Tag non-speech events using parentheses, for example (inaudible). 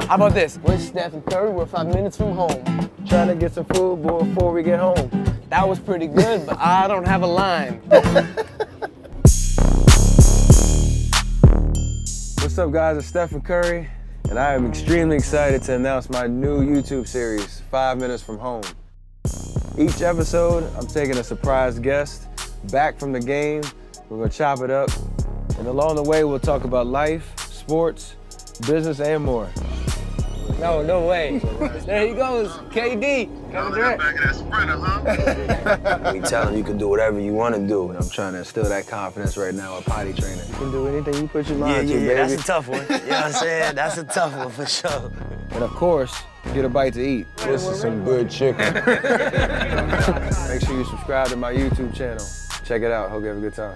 How about this? We're Stephen Curry, we're five minutes from home. Trying to get some food before we get home. That was pretty good, but I don't have a line. (laughs) What's up guys, it's Stephen Curry, and I am extremely excited to announce my new YouTube series, Five Minutes from Home. Each episode, I'm taking a surprise guest back from the game. We're gonna chop it up, and along the way, we'll talk about life, sports, business, and more. No, no way. There he goes, KD. Kevin Durant. Back of that sprinter, huh? (laughs) We tell him you can do whatever you want to do. And I'm trying to instill that confidence right now with potty training. You can do anything you put your mind yeah, to, yeah, baby. that's a tough one. You know what I'm saying? That's a tough one for sure. and of course, get a bite to eat. This is some good chicken. (laughs) Make sure you subscribe to my YouTube channel. Check it out. Hope you have a good time.